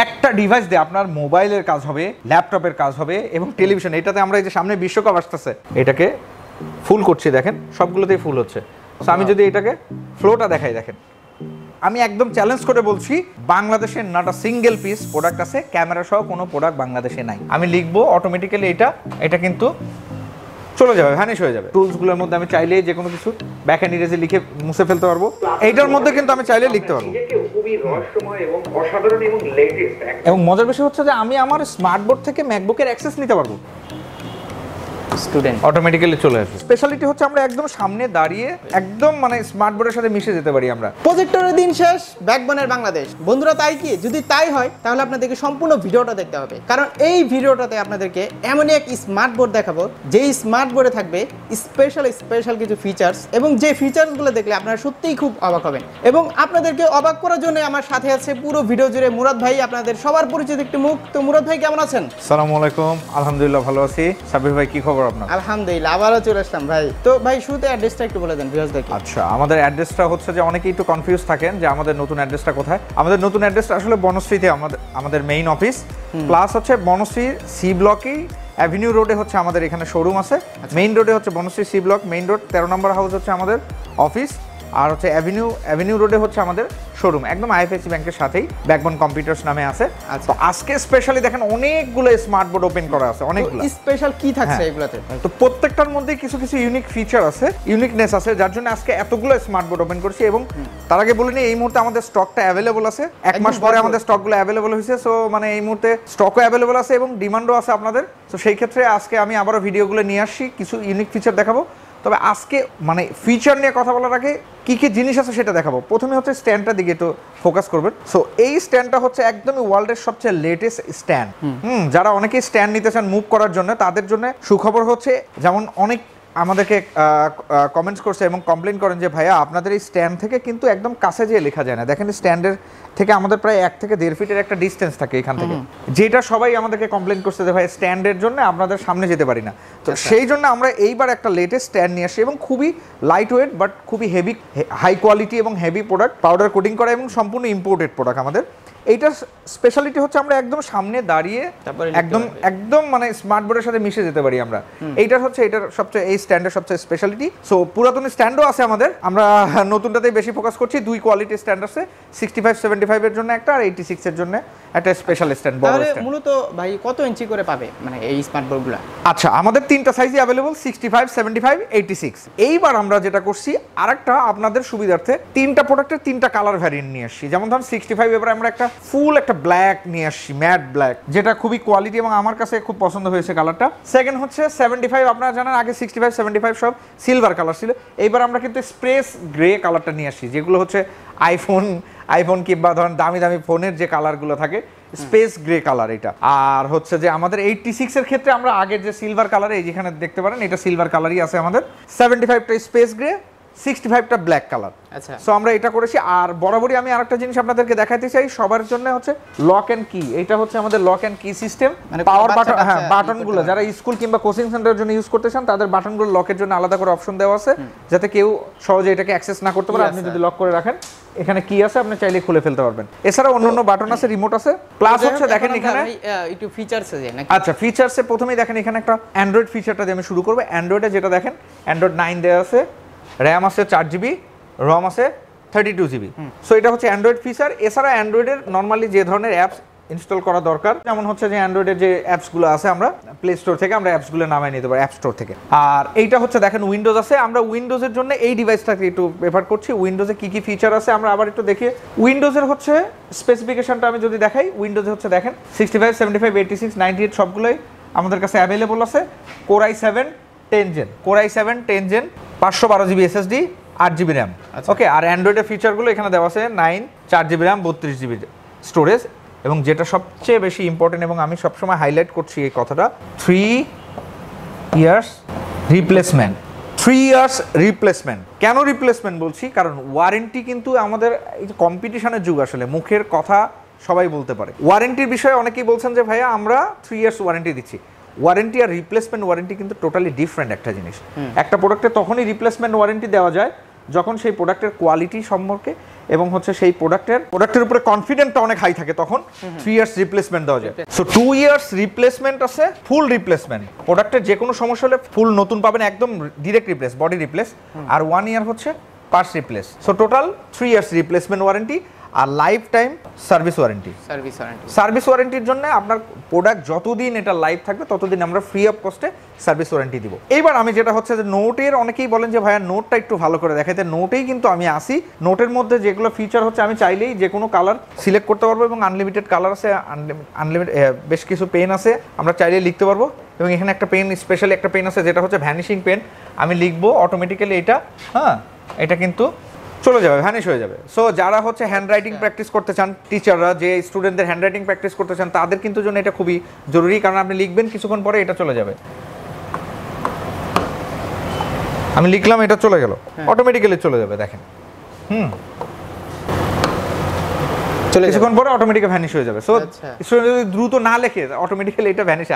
একটা ডিভাইস দিয়ে আপনার মোবাইলের কাজ হবে, ল্যাপটপের কাজ হবে এবং টেলিভিশন। এটাতে আমরা এই যে সামনে বিশ্বকাপ আসতেছে, এটাকে ফুল করছি দেখেন, সবগুলোতেই ফুল হচ্ছে। So, আমি যদি এটাকে ফ্লোটা দেখাই, দেখেন। আমি একদম চ্যালেঞ্জ করে বলছি, বাংলাদেশের নট সিঙ্গেল পিস প্রোডাক্ট আছে ক্যামেরা সহ কোনো প্রোডাক্ট বাংলাদেশে নাই। আমি লিখব অটোমেটিক্যালি এটা এটা কিন্তু চলে যাবে ভ্যানিশ হয়ে যাবে। টুলসগুলোর মধ্যে আমি চাইলে যে কোনো কিছু ব্যাক হ্যান্ড ইরেজে লিখে মুছে ফেলতে পারব। এইটার মধ্যে কিন্তু আমি চাইলে লিখতে পারব। এবং মজার বিষয় হচ্ছে যে আমি আমার স্মার্টবোর্ড থেকে ম্যাকবুকের অ্যাক্সেস নিতে পারব। স্টুডেন্ট অটোমেটিক্যালি চলে আসবে। স্পেশালিটি হচ্ছে আমরা একদম সামনে দাঁড়িয়ে একদম মানে স্মার্ট বোর্ডের সাথে মিশে যেতে পারি আমরা। প্রজেক্টরের দিন শেষ ব্যাকবোনের বাংলাদেশ বন্ধুরা তাই কি? যদি তাই হয় তাহলে আপনাদেরকে সম্পূর্ণ ভিডিওটা দেখতে হবে। কারণ এই ভিডিওটাতে আপনাদেরকে এমনই এক স্মার্ট বোর্ড দেখাবো যেই স্মার্ট বোর্ডে থাকবে স্পেশাল স্পেশাল কিছু ফিচার্স এবং যে ফিচার্সগুলো দেখলে আপনারা সত্যিই খুব অবাক হবেন। এবং আপনাদেরকে অবাক করার জন্য আমার সাথে আছে পুরো ভিডিও জুড়ে মুরাদ ভাই আপনাদের সবার পরিচিত একটি মুখ। তো মুরাদ ভাই কেমন আছেন? সালামু আলাইকুম আলহামদুলিল্লাহ ভালো আছি। সাবির ভাই কি খবর আপনার? আলহামদুলিল্লাহ আবারও চলে আসলাম ভাই। তো ভাই শুরুতে অ্যাড্রেসটা একটু বলে দেন ভিউয়ার্সদেরকে আচ্ছা আমাদের অ্যাড্রেসটা হচ্ছে যে অনেকেই একটু কনফিউজ থাকেন যে আমাদের নতুন অ্যাড্রেসটা কোথায়। আমাদের নতুন অ্যাড্রেসটা আসলে বনশ্রীতে আমাদের আমাদের মেইন অফিস প্লাস হচ্ছে বনশ্রী সি ব্লকেই অ্যাভিনিউ রোডে হচ্ছে আমাদের এখানে শোরুম আছে। মেইন রোডে হচ্ছে Banasree C block main road তেরো নম্বর হাউস হচ্ছে আমাদের অফিস আর হচ্ছে অ্যাভিনিউ অ্যাভিনিউ রোডে হচ্ছে আমাদের শোরুম একদম আইএফএসি ব্যাংকের সাথেই ব্যাকবন কম্পিউটার্স নামে আছে। আচ্ছা। তো আজকে স্পেশালি দেখেন অনেকগুলো স্মার্ট বোর্ড ওপেন করা আছে অনেকগুলো। স্পেশাল কি থাকছে হ্যাঁ। এগুলাতে? তো প্রত্যেকটার মধ্যে কিছু কিছু ইউনিক ফিচার আছে ইউনিকনেস আছে যার জন্য আজকে এতগুলো স্মার্ট বোর্ড ওপেন করছি এবং তার আগে বলে নিই এই মুহূর্তে আমাদের স্টকটা অ্যাভেলেবল আছে। এক মাস পরে। আমাদের স্টকগুলো অ্যাভেলেবল হয়েছে সো মানে এই মুহূর্তে স্টকও অ্যাভেলেবল আছে এবং ডিমান্ডও আছে আপনাদের। তো সেই ক্ষেত্রে আজকে আমি আবারও ভিডিওগুলো নিয়ে আসছি কিছু ইউনিক ফিচার দেখাবো। তবে আজকে মানে ফিচার নিয়ে কথা বলার আগে কী কী জিনিস আছে সেটা দেখাবো। প্রথমে হচ্ছে স্ট্যান্ডটার দিকে একটু ফোকাস করবেন। সো এই স্ট্যান্ডটা হচ্ছে একদমই ওয়ার্ল্ডের সবচেয়ে লেটেস্ট স্ট্যান্ড হুম। যারা অনেকেই স্ট্যান্ড নিতে চান মুভ করার জন্য তাদের জন্য সুখবর হচ্ছে যেমন অনেক আমাদেরকে কমেন্টস করছে এবং কমপ্লেন করেন যে ভাইয়া আপনাদের এই স্ট্যান্ড থেকে কিন্তু একদম কাছে যেয়ে লেখা যায় না। দেখেন স্ট্যান্ডের থেকে আমাদের প্রায় এক থেকে দেড় ফিটের একটা ডিস্টেন্স থাকে এখান থেকে। যেটা সবাই আমাদেরকে কমপ্লেন করছে যে ভাই স্ট্যান্ডের জন্য আপনাদের সামনে যেতে পারি না। তো সেই জন্য আমরা এইবার একটা লেটেস্ট স্ট্যান্ড নিয়ে আসি এবং খুবই লাইট ওয়েট বাট খুবই হেভি হাই কোয়ালিটি এবং হেভি প্রোডাক্ট পাউডার কোটিং করা এবং সম্পূর্ণ ইম্পোর্টেড প্রোডাক্ট আমাদের। এইটার স্পেশালিটি হচ্ছে আমরা একদম সামনে দাঁড়িয়ে তারপরে একদম একদম মানে স্মার্ট বোর্ডের সাথে মিশে যেতে পারি আমরা। এইটার হচ্ছে এটার সবচেয়ে এই স্ট্যান্ডের সবচেয়ে স্পেশালিটি সো পুরাতন স্ট্যান্ডও আছে আমাদের। আমরা নতুনটাতেই বেশি ফোকাস করছি। দুই কোয়ালিটি স্ট্যান্ড আছে সিক্সটি ফাইভ সেভেন্টি ফাইভের জন্য একটা আর এইটি সিক্সের জন্য। একটা স্পেশাল স্ট্যান্ড বড় স্ট্যান্ড মূলত ভাই কত ইঞ্চি করে পাবে? মানে এই স্মার্ট বোর্ডগুলো আচ্ছা আমাদের তিনটা সাইজই সেভেন্টি ফাইভ এইটি সিক্স এইবার আমরা যেটা করছি আরেকটা আপনাদের সুবিধার্থে তিনটা প্রোডাক্টের তিনটা কালার ভ্যারিয়েন্ট নিয়ে আসছি। যেমন ধরুন সিক্সটি ফাইভ এবার আমরা একটা ফুল একটা ব্ল্যাক নিয়ে আসছি ম্যাট ব্ল্যাক যেটা খুবই কোয়ালিটি এবং আমার কাছে খুব পছন্দ হয়েছে কালারটা সেকেন্ড হচ্ছে সেভেন্টি ফাইভ আপনারা জানেন আগে সিক্সটি ফাইভ সেভেন্টি ফাইভ সব সিলভার কালার ছিল। এইবার আমরা কিন্তু স্প্রেস গ্রে কালারটা নিয়ে আসছি যেগুলো হচ্ছে আইফোন আইফোন কিংবা ধরেন দামি দামি ফোনের যে কালারগুলো থাকে স্পেস গ্রে কালার এটা। আর হচ্ছে যে আমাদের এইটটি সিক্স এর ক্ষেত্রে আমরা আগের যে সিলভার কালার এই যেখানে দেখতে পারেন, এটা সিলভার কালারই আছে আমাদের। সেভেন্টি ফাইভটা স্পেস গ্রে সিক্সটি ফাইভটা ব্ল্যাক কালার আচ্ছা। সো আমরা এটা করেছি আর বরাবরই আমি আরেকটা জিনিস আপনাদেরকে দেখাতে চাই সবার জন্য হচ্ছে লক এন্ড কি এটা হচ্ছে আমাদের লক এন্ড কি সিস্টেম মানে পাওয়ার বাটন হ্যাঁ বাটনগুলো যারা স্কুল কিংবা কোচিং সেন্টারের জন্য ইউজ করতে চান তাদের বাটনগুলো লকের জন্য আলাদা করে অপশন দেওয়া আছে। যাতে কেউ সহজে এটাকে অ্যাক্সেস না করতে পারে আপনি যদি লক করে রাখেন এখানে কি আছে আপনি চাইলে খুলে ফেলতে পারবেন। এছাড়া অন্য অন্য বাটন আছে রিমোট আছে। প্লাস হচ্ছে দেখেন এখানে একটু ফিচারসে যাই নাকি? আচ্ছা ফিচার্সে প্রথমেই দেখেন এখানে একটা অ্যান্ড্রয়েড ফিচারটা দিয়ে আমি শুরু করব। অ্যান্ড্রয়েডে যেটা দেখেন অ্যান্ড্রয়েড নাইন দেওয়া আছে। র্যাম আছে চার জিবি রম আছে থার্টি টু জিবি সো এটা হচ্ছে অ্যান্ড্রয়েড ফিচার এছাড়া অ্যান্ড্রয়েডের নর্মালি যে ধরনের অ্যাপস ইনস্টল করা দরকার যেমন হচ্ছে যে অ্যান্ড্রয়েডের যে অ্যাপসগুলো আছে আমরা প্লে স্টোর থেকে আমরা অ্যাপসগুলো নামাই নিতে পারি অ্যাপ স্টোর থেকে। আর এইটা হচ্ছে দেখেন উইন্ডোজ আছে। আমরা উইন্ডোজের জন্য এই ডিভাইসটাকে একটু প্রেফার করছি। উইন্ডোজে কী কী ফিচার আছে আমরা আবার একটু দেখি উইন্ডোজের হচ্ছে স্পেসিফিকেশনটা আমি যদি দেখাই উইন্ডোজে হচ্ছে দেখেন sixty five seventy five eighty six ninety eight সবগুলোই আমাদের কাছে অ্যাভেলেবল আছে। Core i seven ten gen core i seven ten gen পাঁচশো বারো জিবি এসএসডি আট জিবি র্যাম। ওকে আর অ্যান্ড্রয়েডের ফিচারগুলো এখানে দেওয়া আছে নাইন চার জিবি র্যাম বত্রিশ জিবি স্টোরেজ এবং যেটা সবচেয়ে বেশি ইম্পর্টেন্ট এবং আমি সবসময় হাইলাইট করছি এই কথাটা three years replacement three years replacement কেন রিপ্লেসমেন্ট বলছি? কারণ ওয়ারেন্টি কিন্তু আমাদের এই যে কম্পিটিশনের যুগ আসলে মুখের কথা সবাই বলতে পারে। ওয়ারেন্টির বিষয়ে অনেকেই বলছেন যে ভাইয়া আমরা থ্রি ইয়ার্স ওয়ারেন্টি দিচ্ছি। ওয়ারেন্টি আর রিপ্লেসমেন্ট ওয়ারেন্টি কিন্তু টোটালি ডিফারেন্ট একটা জিনিস। একটা প্রোডাক্টে তখনই রিপ্লেসমেন্ট ওয়ারেন্টি দেওয়া যায় যখন সেই প্রোডাক্টের কোয়ালিটি সম্পর্কে এবং হচ্ছে সেই প্রোডাক্টের প্রোডাক্টের উপরে কনফিডেন্টটা অনেক হাই থাকে তখন থ্রি ইয়ার্স রিপ্লেসমেন্ট দেওয়া যায়। সো টু ইয়ার্স রিপ্লেসমেন্ট আছে ফুল রিপ্লেসমেন্ট প্রোডাক্টের যে কোনো সমস্যা হলে ফুল নতুন পাবেন একদম ডিরেক্ট রিপ্লেস বডি রিপ্লেস আর ওয়ান ইয়ার হচ্ছে parts replace so total three years replacement warranty আর lifetime service warranty service warranty service ওয়ারেন্টির জন্য আপনার প্রোডাক্ট যতদিন এটা লাইভ থাকবে ততদিন আমরা ফ্রি অফ কস্টে সার্ভিস ওয়ারেন্টি দিব। এইবার আমি যেটা হচ্ছে যে নোটের অনেকেই বলেন যে ভাইয়া নোটটা একটু ভালো করে দেখাইতে নোটেই কিন্তু আমি আসি। নোটের মধ্যে যেগুলো ফিচার হচ্ছে আমি চাইলেই যে কোনো কালার সিলেক্ট করতে পারব এবং আনলিমিটেড কালার আছে আনলিমিটেড বেশ কিছু পেন আছে আমরা চাইলেই লিখতে পারব। এবং এখানে একটা পেন স্পেশালি একটা পেন আছে যেটা হচ্ছে ভ্যানিশিং পেন আমি লিখব অটোমেটিক্যালি এটা হ্যাঁ এটা কিন্তু চলে যাবে ভ্যানিশ হয়ে যাবে। সো যারা হচ্ছে হ্যান্ড রাইটিং প্র্যাকটিস করতে চান টিচাররা যে স্টুডেন্টদের হ্যান্ড রাইটিং প্র্যাকটিস করতে চান তাদের কিন্তু জন্য এটা খুবই জরুরি কারণ আপনি লিখবেন কিছুক্ষণ পরে এটা চলে যাবে। আমি লিখলাম এটা চলে গেল। অটোমেটিক্যালি চলে যাবে দেখেন। হুম। চলে কিছুক্ষণ পরে অটোমেটিক ভ্যানিশ হয়ে যাবে। সো আচ্ছা। স্টুডেন্ট যদি দ্রুত না লেখে অটোমেটিক্যালি এটা ভ্যানিশ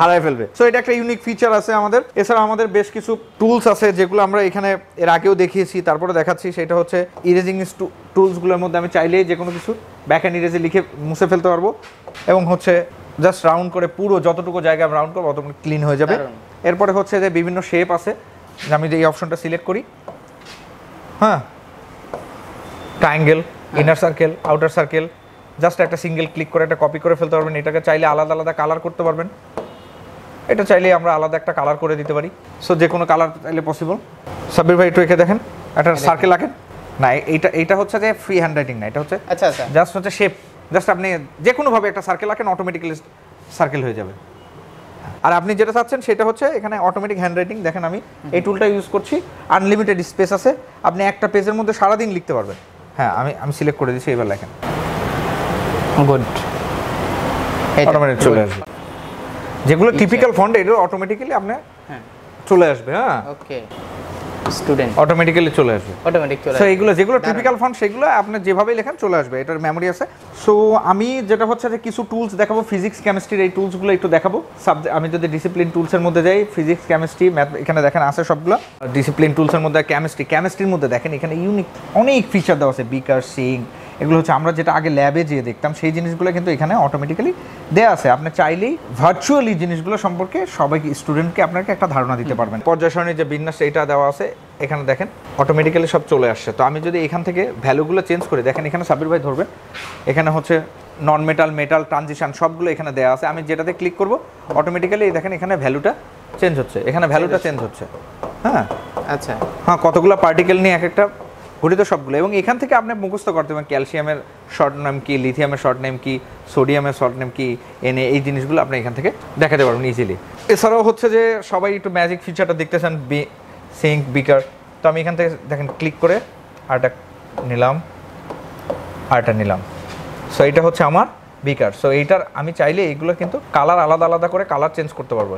হারায় ফেলবে। সো এটা একটা ইউনিক ফিচার আছে আমাদের। এছাড়া আমাদের বেশ কিছু টুলস আছে যেগুলো আমরা এখানে এর আগেও দেখিয়েছি তারপরে দেখাচ্ছি। সেটা হচ্ছে ইরেজিং টুলসগুলোর মধ্যে আমি চাইলেই যে কোনো কিছু ব্যাক হ্যান্ড ইরেজে লিখে মুছে ফেলতে পারব। এবং হচ্ছে জাস্ট রাউন্ড করে পুরো যতটুকু জায়গা রাউন্ড করব অতটুকু ক্লিন হয়ে যাবে। এরপরে হচ্ছে যে বিভিন্ন শেপ আছে। আমি যে এই অপশনটা সিলেক্ট করি। হ্যাঁ। Triangle inner circle outer circle just একটা সিঙ্গেল ক্লিক করে একটা কপি করে ফেলতে পারবেন। এটাকে চাইলে আলাদা আলাদা কালার করতে পারবেন। এটা চাইলে আমরা আলাদা একটা কালার করে দিতে পারি। সো যে কোনো কালার চাইলে পসিবল সাব্বির ভাই একটু এঁকে দেখেন। একটা সার্কেল আঁকেন। না এইটা এইটা হচ্ছে যে ফ্রি হ্যান্ড রাইটিং না এটা হচ্ছে আচ্ছা আচ্ছা। জাস্ট হচ্ছে শেপ জাস্ট আপনি যে কোনোভাবে একটা সার্কেল আঁকেন অটোমেটিক্যালি সার্কেল হয়ে যাবে। আর আপনি যেটা চাচ্ছেন সেটা হচ্ছে এখানে অটোমেটিক হ্যান্ড রাইটিং দেখেন আমি এই টুলটা ইউজ করছি। আনলিমিটেড স্পেস আছে। আপনি একটা পেজের মধ্যে সারাদিন লিখতে পারবেন। হ্যাঁ আমি আমি সিলেক্ট করে দিচ্ছি এবার লেখেন। গুড অটোমেটিক চলে আসবে। যেগুলো টিপিক্যাল ফন্ট এটা অটোমেটিক্যালি আপনার হ্যাঁ। চলে আসবে হ্যাঁ। ওকে স্টুডেন্ট অটোমেটিক্যালি চলে আসবে। অটোমেটিক চলে সো এইগুলো যেগুলো। টিপিক্যাল ফন্ট সেগুলো আপনি যেভাবে লেখেন চলে আসবে। এটার মেমোরি আছে। সো আমি যেটা হচ্ছে যে কিছু টুলস দেখাবো ফিজিক্স কেমিস্ট্রির এই টুলসগুলো একটু দেখাবো। সাবজেক্ট আমি যদি ডিসিপ্লিন টুলসের মধ্যে যাই ফিজিক্স কেমিস্ট্রি ম্যাথ এখানে দেখেন আছে সবগুলো। ডিসিপ্লিন টুলসের মধ্যে কেমিস্ট্রি কেমিস্ট্রির মধ্যে দেখেন এখানে ইউনিক অনেক ফিচার দেওয়া আছে। বিকার সিং এগুলো হচ্ছে আমরা যেটা আগে ল্যাবে যেয়ে দেখতাম সেই জিনিসগুলো কিন্তু এখানে অটোমেটিক্যালি দেওয়া আছে। আপনি চাইলেই ভার্চুয়ালি জিনিসগুলো সম্পর্কে সবাই স্টুডেন্টকে আপনাকে একটা ধারণা দিতে পারবেন। পর্যায় সারণীর যে বিন্যাস এটা দেওয়া আছে। এখানে দেখেন অটোমেটিক্যালি সব চলে আসছে। তো আমি যদি এখান থেকে ভ্যালুগুলো চেঞ্জ করি দেখেন এখানে সাবির ভাই ধরবেন। এখানে হচ্ছে নন মেটাল মেটাল ট্রানজিশান সবগুলো এখানে দেওয়া আছে। আমি যেটাতে ক্লিক করব অটোমেটিক্যালি দেখেন এখানে ভ্যালুটা চেঞ্জ হচ্ছে। এখানে ভ্যালুটা চেঞ্জ হচ্ছে। হ্যাঁ। আচ্ছা। হ্যাঁ কতগুলো পার্টিকেল নিয়ে এক একটা ঘটিত সবগুলো। এবং এখান থেকে আপনি মুখস্থ করতে পারেন ক্যালসিয়ামের শর্ট নেম কি, লিথিয়ামের শর্ট নেম কি, সোডিয়ামের শর্ট নেম কি, এনে এই জিনিসগুলো আপনি এখান থেকে দেখাতে পারবেন ইজিলি এছাড়াও হচ্ছে যে সবাই একটু ম্যাজিক ফিচারটা দেখতে চান, বি সিঙ্ক বিকার তো আমি এখান থেকে দেখেন ক্লিক করে আরটা নিলাম আরটা নিলাম। সো এটা হচ্ছে আমার বিকার সো এইটার আমি চাইলে এইগুলো কিন্তু কালার আলাদা আলাদা করে কালার চেঞ্জ করতে পারব।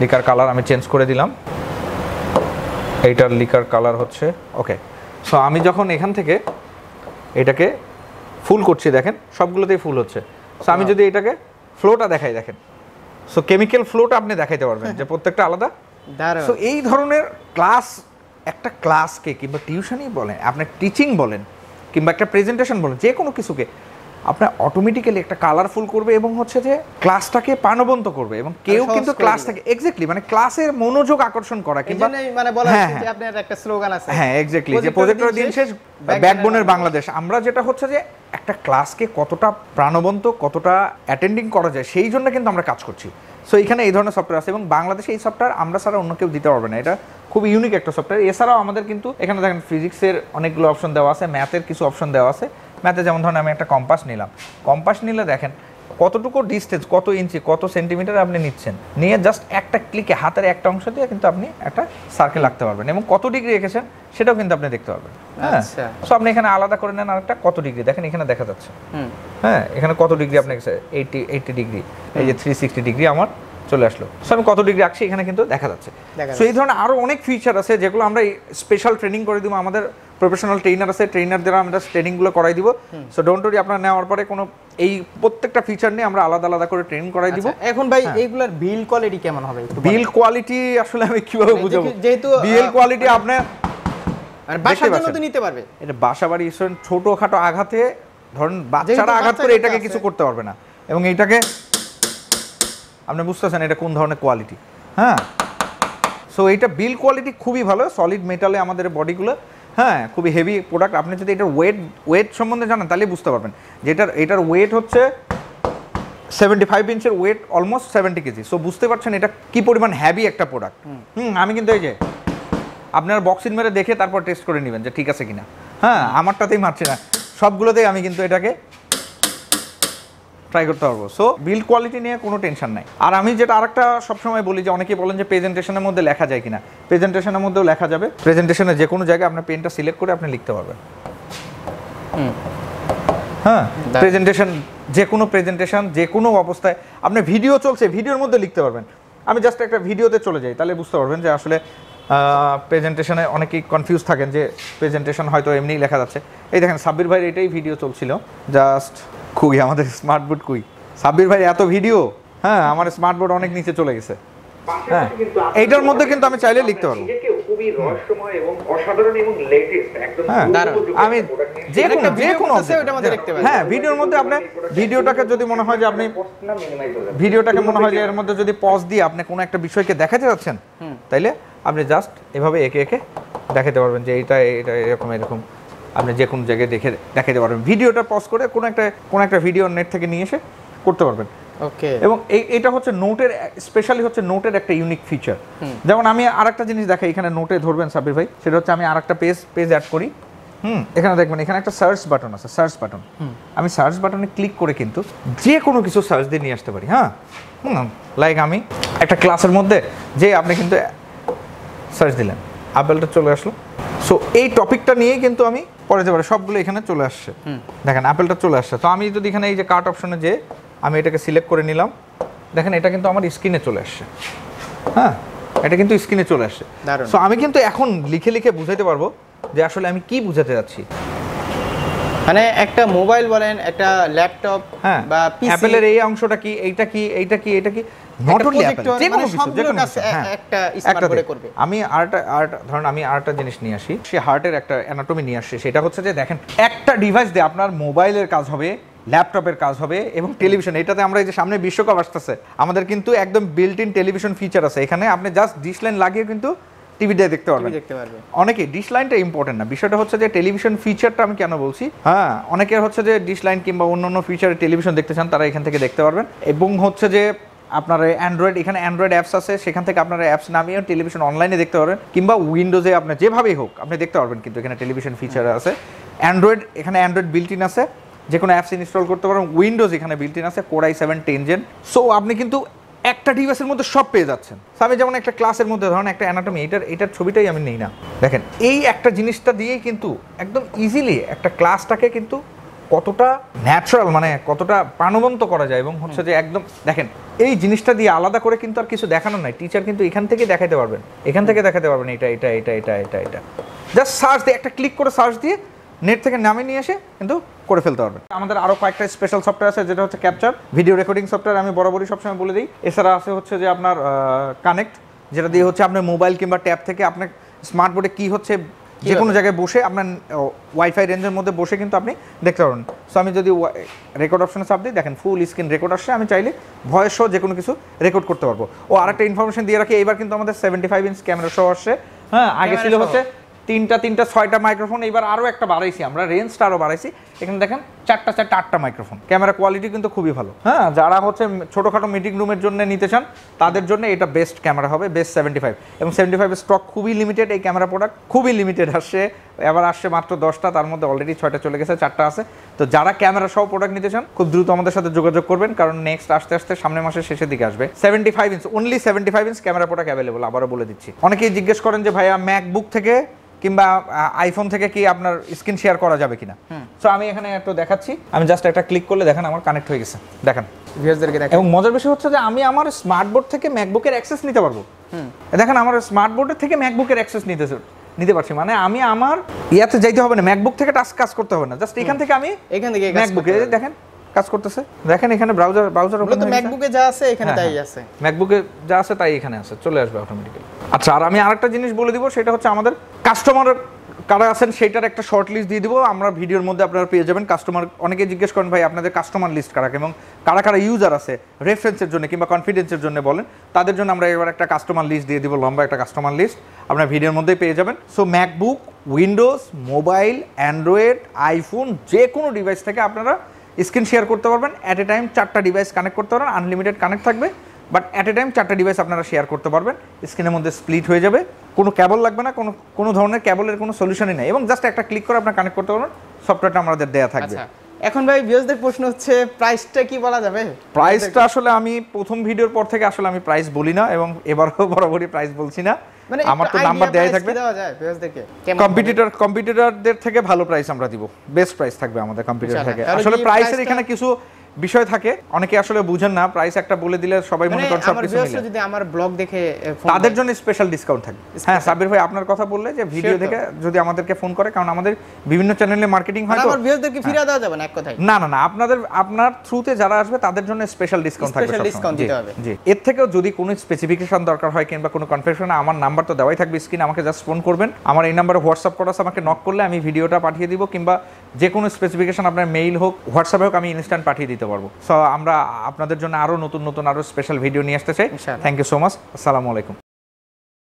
লিকার কালার আমি চেঞ্জ করে দিলাম। এইটার লিকার কালার হচ্ছে ওকে সো আমি যখন এখান থেকে এটাকে ফুল করছি দেখেন সবগুলোতেই ফুল হচ্ছে। সো আমি যদি এটাকে ফ্লোটা দেখাই দেখেন। সো কেমিক্যাল ফ্লোটা আপনি দেখাইতে পারবেন যে প্রত্যেকটা আলাদা। সো এই ধরনের ক্লাস একটা ক্লাসকে কিংবা টিউশনই বলেন আপনার টিচিং বলেন কিংবা একটা প্রেজেন্টেশন বলেন যে কোনো কিছুকে আপনার অটোমেটিক্যালি একটা কালারফুল করবে এবং হচ্ছে যে ক্লাসটাকে প্রাণবন্ত করবে এবং কেউ কিন্তু করে ক্লাসটাকে এক্স্যাক্টলি মানে ক্লাসের মনোযোগ আকর্ষণ করা কিংবা মানে বলা হচ্ছে যে হ্যাঁ। আপনার একটা স্লোগান আছে। হ্যাঁ এক্স্যাক্টলি যে প্রজেক্টর দিন শেষ ব্যাকবোনের বাংলাদেশ আমরা যেটা হচ্ছে যে একটা ক্লাসকে কতটা প্রাণবন্ত কতটা অ্যাটেন্ডিং করা যায় সেই জন্য কিন্তু আমরা কাজ করছি। সো এখানে এই ধরনের সফটওয়্যার আছে এবং বাংলাদেশে এই সফটওয়্যার আমরা ছাড়া অন্য কেউ দিতে পারবে না। এটা খুব ইউনিক একটা সফটওয়্যার এছাড়াও আমাদের কিন্তু এখানে দেখেন ফিজিক্সের অনেকগুলো অপশন দেওয়া আছে ম্যাথের কিছু অপশন দেওয়া আছে। ম্যাথে যেমন ধরেন আমি একটা কম্পাস নিলাম। কম্পাস নিলে দেখেন কতটুকু ডিস্টেন্স কত ইঞ্চি কত সেন্টিমিটার আপনি নিচ্ছেন? নিয়ে জাস্ট একটা ক্লিকে হাতের একটা অংশ দিয়ে কিন্তু আপনি একটা সার্কেল রাখতে পারবেন এবং কত ডিগ্রি রেখেছেন সেটাও কিন্তু আপনি দেখতে পারবেন। হ্যাঁ? আচ্ছা। সো আপনি এখানে আলাদা করে নেন আরেকটা কত ডিগ্রি দেখেন এখানে দেখা যাচ্ছে। হ্যাঁ? এখানে কত ডিগ্রি আপনি এইটি এইটি ডিগ্রি এই যে থ্রি সিক্সটি ডিগ্রি আমার চলে আসলো। সো আমি কত ডিগ্রি রাখছি এখানে কিন্তু দেখা যাচ্ছে। সো এই ধরনের আরও অনেক ফিচার আছে যেগুলো আমরা স্পেশাল ট্রেনিং করে দিব আমাদের প্রফেশনাল ট্রেনার আছে ট্রেনার দ্বারা আমরা ট্রেনিংগুলো করাই দিব। সো ডোন্ট ওরি আপনার নেওয়ার পরে কোনো এই প্রত্যেকটা ফিচার নিয়ে আমরা আলাদা আলাদা করে ট্রেনিং করাই দিব। আচ্ছা, এখন ভাই। এইগুলার বিল কোয়ালিটি কেমন হবে বিল কোয়ালিটি আসলে আমি কীভাবে মানে বুঝাবো? যেহেতু- বিল কোয়ালিটি আপনার মানে দেখতে বাসার জন্য তো নিতে পারবে। এটা বাসা বাড়ি ছোটোখাটো আঘাতে ধরেন বাচ্চারা আঘাত করে এটাকে কিছু করতে পারবে না। এবং এইটাকে আপনি বুঝতেছেন এটা কোন ধরনের কোয়ালিটি হ্যাঁ? সো এইটা বিল কোয়ালিটি খুবই ভালো সলিড মেটালে আমাদের বডিগুলো হ্যাঁ খুবই হেভি প্রোডাক্ট আপনি যদি এটার ওয়েট ওয়েট সম্বন্ধে জানেন তাহলে বুঝতে পারবেন। যেটার এটার ওয়েট হচ্ছে seventy five ইঞ্চের weight almost seventy KG so বুঝতে পারছেন এটা কি পরিমাণ হ্যাভি একটা প্রোডাক্ট হুম। আমি কিন্তু এই যে আপনার বক্সিং মেরে দেখে তারপর টেস্ট করে নেবেন যে ঠিক আছে কিনা। হ্যাঁ আমারটাতেই মারছে না। সবগুলোতেই আমি কিন্তু এটাকে ট্রাই করতে পারব। সো বিল্ড কোয়ালিটি নিয়ে কোনো টেনশন নাই। আর আমি যেটা আরেকটা সবসময় বলি যে অনেকে বলেন যে প্রেজেন্টেশনের মধ্যে লেখা যায় কিনা। প্রেজেন্টেশনের মধ্যেও লেখা যাবে। প্রেজেন্টেশনে যে কোনো জায়গায় আপনার পেনটা সিলেক্ট করে আপনি লিখতে পারবেন। হ্যাঁ প্রেজেন্টেশন যে কোনো প্রেজেন্টেশন যে কোনো অবস্থায়। আপনি ভিডিও চলছে ভিডিওর মধ্যে লিখতে পারবেন। আমি জাস্ট একটা ভিডিওতে চলে যাই তাহলে বুঝতে পারবেন যে আসলে প্রেজেন্টেশনে অনেকেই কনফিউজ থাকেন যে প্রেজেন্টেশন হয়তো এমনিই লেখা যাচ্ছে। এই দেখেন সাব্বির ভাইয়ের এটাই ভিডিও চলছিল। জাস্ট খুবই আমাদের স্মার্ট বোর্ড কুই সাব্বির ভাই এত ভিডিও হ্যাঁ আমার স্মার্ট বোর্ড অনেক নিচে চলে গেছে হ্যাঁ, আপনি এইটার মধ্যে কিন্তু আমি চাইলে লিখতে পারব। নিজেকেও খুবই রহস্যময় এবং অসাধারণ এবং লেটেস্ট একদম হ্যাঁ, আমি যে কোনো যে কোনো পারবেন। হ্যাঁ ভিডিওর মধ্যে আপনি ভিডিওটাকে যদি মনে হয় যে আপনি হয়ে। ভিডিওটাকে মনে হয় যে এর মধ্যে যদি পজ দিয়ে আপনি কোনো একটা বিষয়কে দেখাতে যাচ্ছেন তাইলে আপনি জাস্ট এভাবে একে একে দেখাতে পারবেন যে এইটা এটা এরকম এরকম আপনি যে কোনো জায়গায় দেখে দেখাতে পারবেন। ভিডিওটা পজ করে কোনো একটা কোনো একটা ভিডিও নেট থেকে নিয়ে এসে করতে পারবেন। ওকে। এবং এই এটা হচ্ছে নোটের স্পেশালি হচ্ছে নোটের একটা ইউনিক ফিচার যেমন আমি আরেকটা জিনিস দেখাই এখানে নোটে ধরবেন সাবির ভাই সেটা হচ্ছে আমি আরেকটা পেজ পেজ অ্যাড করি। হুম এখানে দেখবেন এখানে একটা সার্চ বাটন আছে সার্চ বাটন আমি সার্চ বাটনে ক্লিক করে কিন্তু যে কোনো কিছু সার্চ দিয়ে নিয়ে আসতে পারি হ্যাঁ? হুম লাইক আমি একটা ক্লাসের মধ্যে যে আপনি কিন্তু সার্চ দিলেন। আপেলটা চলে আসলো। সো এই টপিকটা নিয়েই কিন্তু আমি পরে পারি সবগুলো এখানে চলে আসছে। দেখেন আপেলটা চলে আসছে। তো আমি যদি এখানে এই যে কাট অপশনে যে আমি এটাকে সিলেক্ট করে নিলাম দেখেন এটা কিন্তু আমার স্ক্রিনে চলে আসছে। হ্যাঁ? এটা কিন্তু স্ক্রিনে চলে আসছে। তো সো আমি কিন্তু এখন লিখে লিখে বুঝাইতে পারব যে আসলে আমি কি বুঝাতে যাচ্ছি। মানে একটা মোবাইল বলেন একটা ল্যাপটপ হ্যাঁ বা পিসি অ্যাপেলের এই অংশটা কি এইটা কি এইটা কি এটা কি নট অনলি অ্যাপেল যে কোনো কিছু যে কোনো হ্যাঁ। একটা একটাতে। board-এ করবে। আমি আরেকটা আর্ট ধরুন আমি আরেকটা জিনিস নিয়ে আসি সে হার্টের একটা অ্যানাটমি নিয়ে আসছে সেটা হচ্ছে যে দেখেন একটা ডিভাইস দিয়ে আপনার মোবাইলের কাজ হবে ল্যাপটপের কাজ হবে এবং টেলিভিশন এটাতে আমরা এই যে সামনে বিশ্বকাপ আসতেছে আমাদের কিন্তু একদম বিল্ট ইন টেলিভিশন ফিচার আছে এখানে আপনি জাস্ট ডিশ লাইন লাগিয়ে কিন্তু টিভিতে দেখতে পারবেন। দেখতে পারবে। অনেকে ডিশ লাইনটা ইম্পর্টেন্ট না। বিষয়টা হচ্ছে যে টেলিভিশন ফিচারটা আমি কেন বলছি? হ্যাঁ অনেকের হচ্ছে যে ডিশ লাইন কিংবা অন্য অন্য ফিচারে টেলিভিশন দেখতে চান তারা এখান থেকে দেখতে পারবেন। এবং হচ্ছে যে আপনার অ্যান্ড্রয়েড এখানে অ্যান্ড্রয়েড অ্যাপস আছে সেখান থেকে আপনারা অ্যাপস নামিয়ে টেলিভিশন অনলাইনে দেখতে পারবেন। কিংবা উইন্ডোজে আপনি যেভাবেই হোক আপনি দেখতে পারবেন কিন্তু এখানে টেলিভিশন ফিচার আছে। অ্যান্ড্রয়েড এখানে অ্যান্ড্রয়েড বিল্ট ইন আছে। যে কোনো অ্যাপস ইনস্টল করতে পারেন। উইন্ডোজ এখানে বিল্ট ইন আছে core i seven ten gen so আপনি কিন্তু একটা ডিভাইসের মধ্যে সব পেয়ে যাচ্ছেন। আমি যেমন একটা ক্লাসের মধ্যে ধরেন একটা অ্যানাটমি এটার এটার ছবিটাই আমি নেই না। দেখেন এই একটা জিনিসটা দিয়েই কিন্তু একদম ইজিলি একটা ক্লাসটাকে কিন্তু কতটা ন্যাচারাল মানে কতটা প্রাণবন্ত করা যায় এবং হচ্ছে যে একদম দেখেন এই জিনিসটা দিয়ে আলাদা করে কিন্তু আর কিছু দেখানো নাই। টিচার কিন্তু এখান থেকে দেখাতে পারবেন। এখান থেকে দেখাতে পারবেন এটা এটা এটা এটা এটা এটা। জাস্ট সার্চ দিয়ে একটা ক্লিক করে সার্চ দিয়ে নেট থেকে নামিয়ে নিয়ে এসে কিন্তু করে ফেলতে পারবেন আমাদের আরও কয়েকটা স্পেশাল সফটওয়্যার আছে যেটা হচ্ছে ক্যাপচার ভিডিও রেকর্ডিং সফটওয়্যার আমি বরাবরই সবসময় বলে দিই। এছাড়া আছে হচ্ছে যে আপনার কানেক্ট যেটা দিয়ে হচ্ছে আপনার মোবাইল কিংবা ট্যাব থেকে আপনার স্মার্ট বোর্ডে কী হচ্ছে যে কোনো জায়গায় বসে আপনার ওয়াইফাই রেঞ্জের মধ্যে বসে কিন্তু আপনি দেখতে পারবেন। সো আমি যদি রেকর্ড অপশনে চাপ দিই দেখেন ফুল স্ক্রিন রেকর্ড আসছে আমি চাইলে ভয়েস সহ যে কোনো কিছু রেকর্ড করতে পারব। ও আরেকটা ইনফরমেশন দিয়ে রাখি এবার কিন্তু আমাদের সেভেন্টি ফাইভ ইঞ্চ ক্যামেরা সহ আসছে। হ্যাঁ আগে ছিল হচ্ছে তিনটা তিনটা, ছয়টা মাইক্রোফোন এবার আরও একটা বাড়াইছি আমরা রেঞ্জটা আরও বাড়াইছি। এখানে দেখেন, চারটা চারটা, আটটা মাইক্রোফোন ক্যামেরা কোয়ালিটি কিন্তু খুবই ভালো। হ্যাঁ যারা হচ্ছে ছোটোখাটো মিটিং রুমের জন্য নিতে চান, তাদের জন্য এটা বেস্ট ক্যামেরা হবে বেস্ট সেভেন্টি ফাইভ এবং সেভেন্টি ফাইভের স্টক খুবই লিমিটেড এই ক্যামেরা প্রোডাক্ট খুবই লিমিটেড আসছে। এবার আসছে মাত্র দশটা, তার মধ্যে অলরেডি ছয়টা চলে গেছে, চারটা আছে। তো যারা ক্যামেরা সহ প্রোডাক্ট নিতে চান, খুব দ্রুত আমাদের সাথে যোগাযোগ করবেন, কারণ নেক্সট আস্তে আস্তে সামনের মাসের শেষের দিকে আসবে। Seventy five inch only seventy five inch camera product available আবারও বলে দিচ্ছি। অনেকেই জিজ্ঞেস করেন যে, ভাইয়া ম্যাকবুক থেকে কিংবা আইফোন থেকে কি আপনার স্ক্রিন শেয়ার করা যাবে কিনা? সো আমি এখানে একটু দেখাচ্ছি। আমি জাস্ট একটা ক্লিক করলে দেখেন আমার কানেক্ট হয়ে গেছে। দেখেন। এবং মজার বিষয় হচ্ছে যে আমি আমার স্মার্ট বোর্ড থেকে ম্যাকবুকের অ্যাক্সেস নিতে পারব। দেখেন আমার স্মার্ট বোর্ডের থেকে ম্যাকবুকের অ্যাক্সেস নিতে নিতে পারছি। মানে আমি আমার ইয়াতে যাইতে হবে না ম্যাকবুক থেকে টাস্ক কাজ করতে হবে না। জাস্ট এখান থেকে আমি এখান থেকে ম্যাকবুকে দেখেন কাজ করতেছে। দেখেন এখানে ব্রাউজার ব্রাউজার মূলত ম্যাকবুকে যা আছে এখানে হ্যাঁ, তাই হ্যাঁ। আছে। ম্যাকবুকে যা আছে তাই এখানে আছে চলে আসবে অটোমেটিক্যালি আচ্ছা আর আমি আরেকটা জিনিস বলে দিব সেটা হচ্ছে আমাদের কাস্টমার কারা আছেন সেটার একটা শর্ট লিস্ট দিয়ে দিব। আমরা ভিডিওর মধ্যে আপনারা পেয়ে যাবেন। কাস্টমার অনেকে জিজ্ঞেস করেন, ভাই, আপনাদের কাস্টমার লিস্ট কারা? এবং কারা কারা ইউজার আছে রেফারেন্সের জন্য কিংবা কনফিডেন্সের জন্য বলেন, তাদের জন্য আমরা এবার একটা কাস্টমার লিস্ট দিয়ে দিব, লম্বা একটা কাস্টমার লিস্ট আপনার ভিডিওর মধ্যেই পেয়ে যাবেন। So MacBook Windows mobile Android iPhone যে কোনো ডিভাইস থেকে আপনারা স্ক্রিন শেয়ার করতে পারবেন। অ্যাট এ টাইম চারটা ডিভাইস কানেক্ট করতে পারবেন আনলিমিটেড কানেক্ট থাকবে। বাট অ্যাট এ টাইম চারটা ডিভাইস আপনারা শেয়ার করতে পারবেন। স্ক্রিনের মধ্যে স্প্লিট হয়ে যাবে। কোনো ক্যাবল লাগবে না কোনো কোনো ধরনের ক্যাবলের কোনো সলিউশনই নেই। এবং জাস্ট একটা ক্লিক করে আপনার কানেক্ট করতে পারবেন। সফটওয়্যারটা আমাদের দেয়া থাকবে। আচ্ছা। এখন ভাই ভিউজদের প্রশ্ন হচ্ছে প্রাইসটা কি বলা যাবে? প্রাইসটা আসলে আমি প্রথম ভিডিওর পর থেকে আসলে আমি প্রাইস বলি না এবং এবারও বরাবরই প্রাইস বলছি না। মানে আমার তো নাম্বার দেয়াই থাকবে। দেওয়া যায় ভিউজদেরকে কম্পিটিটর কম্পিটিটরদের থেকে ভালো প্রাইস আমরা দিব। বেস্ট প্রাইস থাকবে আমাদের কম্পিটিটর থেকে। আসলে প্রাইসের এখানে কিছু বিষয় থাকে। অনেকে আসলে বুঝেন না প্রাইস একটা বলে দিলে সবাই মানে মনে করেন সবকিছু ভিউয়ার্সরা মিলে। যদি আমার ব্লগ দেখে তাদের জন্য স্পেশাল ডিসকাউন্ট থাকবে হ্যাঁ সাবির ভাই আপনার কথা বললে যে ভিডিও দেখে যদি আমাদেরকে ফোন করে কারণ আমাদের বিভিন্ন চ্যানেলে মার্কেটিং হয় মানে তো। আমার ভিউয়ার্সদেরকে ফিরিয়ে দেওয়া যাবে না এক কথায়? না না না আপনাদের আপনার থ্রুতে যারা আসবে তাদের জন্য স্পেশাল ডিসকাউন্ট থাকবে discount জি, দিতে হবে। জি। এর থেকেও যদি কোনো স্পেসিফিকেশন দরকার হয় কিংবা কোনো কনফিউশন আমার নাম্বার তো দেওয়াই থাকবে স্ক্রিন আমাকে জাস্ট ফোন করবেন। আমার এই নাম্বারে হোয়াটসঅ্যাপ করা আছে, আমাকে নক করলে আমি ভিডিওটা পাঠিয়ে দিব কিংবা যে কোনো স্পেসিফিকেশন আপনার মেইল হোক হোয়াটসঅ্যাপে হোক আমি ইনস্ট্যান্ট পাঠিয়ে দিতে পারব। সো আমরা আপনাদের জন্য আরও নতুন নতুন আরও স্পেশাল ভিডিও নিয়ে আসতে চাই। থ্যাংক ইউ সো মাচ আসসালামু আলাইকুম